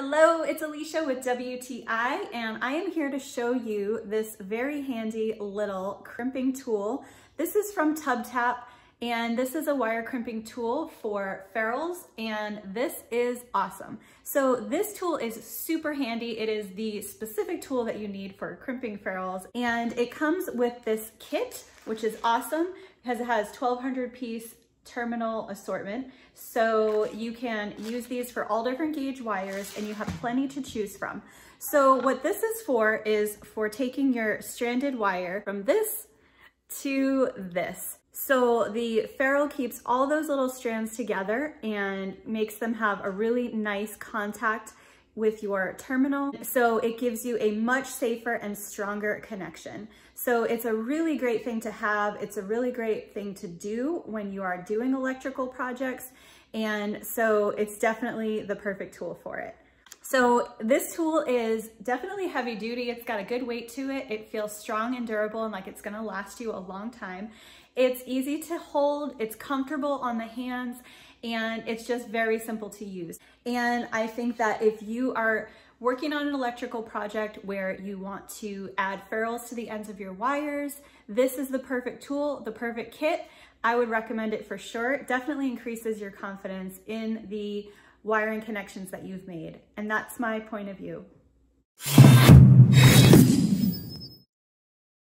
Hello, it's Alicia with WTI and I am here to show you this very handy little crimping tool. This is from TUBTAP and this is a wire crimping tool for ferrules and this is awesome. So this tool is super handy. It is the specific tool that you need for crimping ferrules and it comes with this kit which is awesome because it has 1200 piece terminal assortment. So you can use these for all different gauge wires and you have plenty to choose from. So what this is for is for taking your stranded wire from this to this. So the ferrule keeps all those little strands together and makes them have a really nice contact with your terminal. So it gives you a much safer and stronger connection. So it's a really great thing to have. It's a really great thing to do when you are doing electrical projects. And so it's definitely the perfect tool for it. So this tool is definitely heavy duty. It's got a good weight to it. It feels strong and durable and like it's gonna last you a long time. It's easy to hold, it's comfortable on the hands, and it's just very simple to use. And I think that if you are working on an electrical project where you want to add ferrules to the ends of your wires, this is the perfect tool, the perfect kit. I would recommend it for sure. It definitely increases your confidence in the wiring connections that you've made. And that's my point of view.